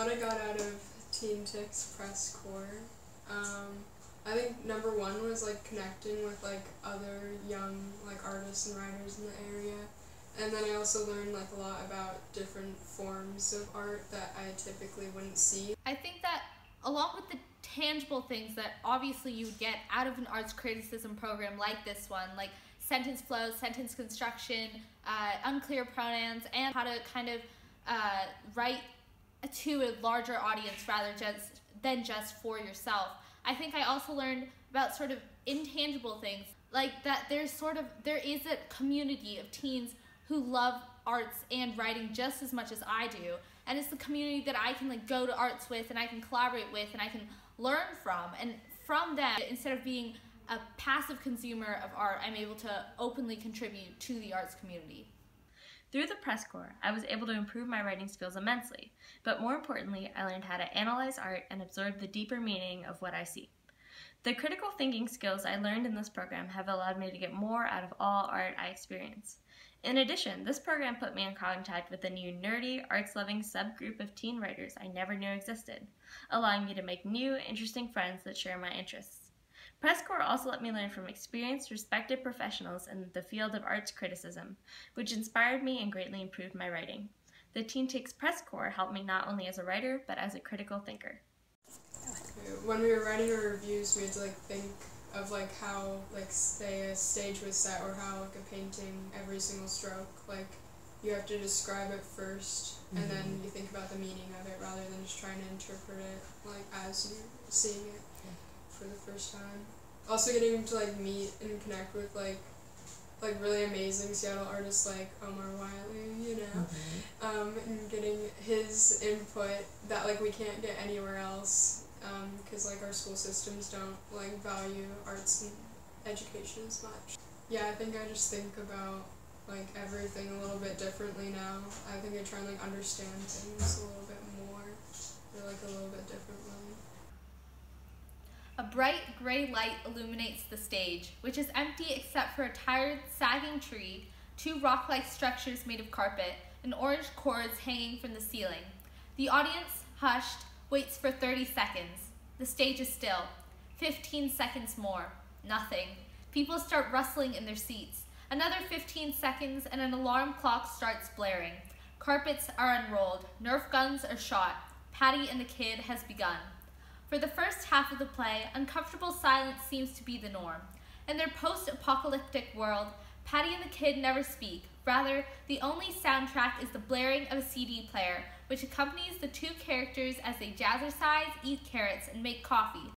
what I got out of TeenTix Press Corps, um, I think number one was like connecting with like other young like artists and writers in the area, and then I also learned like a lot about different forms of art that I typically wouldn't see. I think that along with the tangible things that obviously you would get out of an arts criticism program like this one, like sentence flow, sentence construction, uh, unclear pronouns, and how to kind of uh, write to a larger audience rather just than just for yourself. I think I also learned about sort of intangible things like that there's sort of there is a community of teens who love arts and writing just as much as I do and it's the community that I can like go to arts with and I can collaborate with and I can learn from and from them instead of being a passive consumer of art I'm able to openly contribute to the arts community. Through the press corps, I was able to improve my writing skills immensely, but more importantly, I learned how to analyze art and absorb the deeper meaning of what I see. The critical thinking skills I learned in this program have allowed me to get more out of all art I experience. In addition, this program put me in contact with a new nerdy, arts-loving subgroup of teen writers I never knew existed, allowing me to make new, interesting friends that share my interests. Press Corps also let me learn from experienced, respected professionals in the field of arts criticism, which inspired me and greatly improved my writing. The TeenTix Press Corps helped me not only as a writer, but as a critical thinker. When we were writing our reviews, we had to like think of like how like say a stage was set or how like a painting every single stroke like you have to describe it 1st mm-hmm. and then mm-hmm. you think about the meaning of it rather than just trying to interpret it like as you're seeing it yeah. Time also getting to like meet and connect with like like really amazing Seattle artists like Omar Willey, you know, mm-hmm. um, and getting his input that like we can't get anywhere else because um, like our school systems don't like value arts and education as much. Yeah, I think I just think about like everything a little bit differently now. I think I try and like understand things a little bit more or like a little bit differently. A bright gray light illuminates the stage, which is empty except for a tired, sagging tree, two rock-like structures made of carpet, and orange cords hanging from the ceiling. The audience, hushed, waits for 30 seconds. The stage is still. 15 seconds more. Nothing. People start rustling in their seats. Another 15 seconds and an alarm clock starts blaring. Carpets are unrolled. Nerf guns are shot. Patty and the Kid has begun. For the first half of the play, uncomfortable silence seems to be the norm. In their post-apocalyptic world, Patty and the Kid never speak. Rather, the only soundtrack is the blaring of a CD player which accompanies the two characters as they jazzercise, eat carrots, and make coffee,